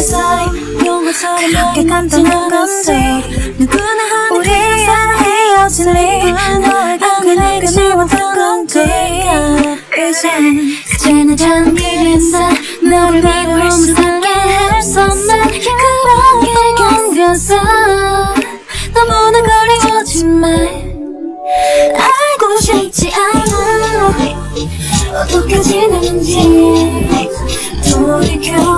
쌓인 용어처럼 몇 간단한 것을 누구나 하는 우리 헤어질 일 너에게 내가 지웠던 건데 이제 그제는 잠기겠어 너를 위로 무섭게 했었나 그렇게 견뎌서 너무나 그리워진 말 알고 싶지 않아. 어떻게 지내는지 돌이켜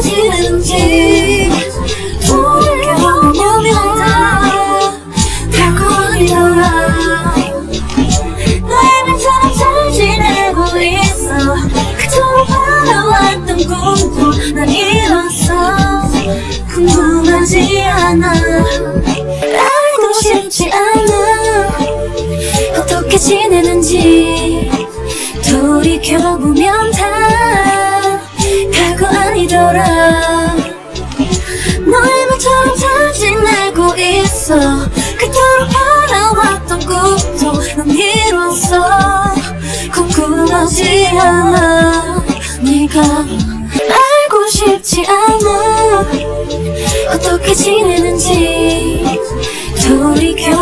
지내는지 돌이켜보면 나 별거 아니더라. 너의 말처럼 잘 지내고 있어. 그토록 바라왔던 꿈도 난 이뤘어. 궁금하지 않아. 알고 싶지 않아. 어떻게 지내는지 돌이켜보면 다 아니더라. 너의 말처럼 잘 지내고 있어. 그토록 바라왔던 꿈도 난 이뤘어. 궁금하지 않아. 네가 알고 싶지 않아. 어떻게 지내는지 돌이켜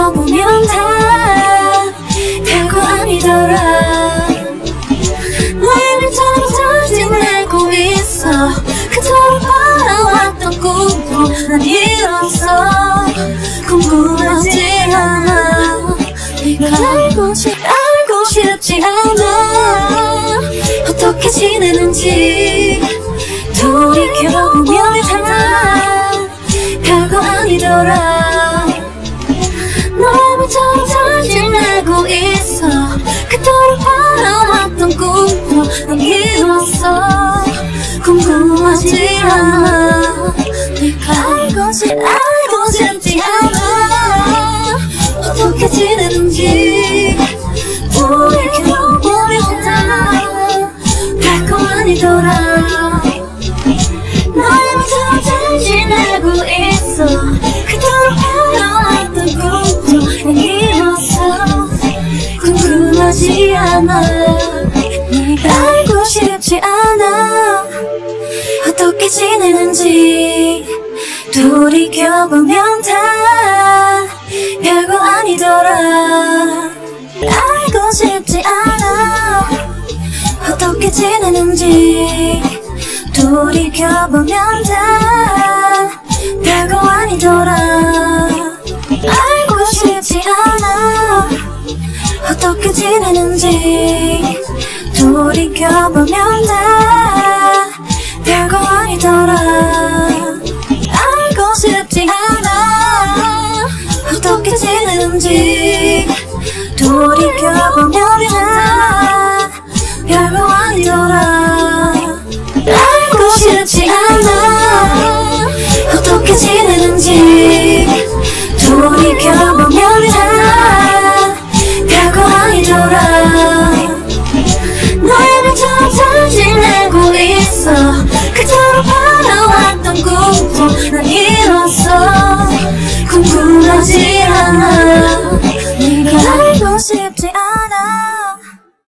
난 이뤘어 궁금하지 않아. 네가 알고 싶 알고 싶지 않아. 어떻게 지내는지 돌이켜보면 싶 알고 싶지 않아. 어떻게 지내는지 돌이켜보면 아니더라. 너의 말처럼 잘 지내고 있어. 그토록 바라왔던 꿈도 난 이뤘어 궁금하지 않아. 알고 싶지 않아. 어떻게 지내는지 돌이켜보면 다 별거 아니더라. 알고 싶지 않아. 어떻게 지내는지. 돌이켜보면 다 별거 아니더라. 알고 싶지 않아. 어떻게 지내는지. 돌이켜보면 다 지내는지 돌이켜보면 싶지 않아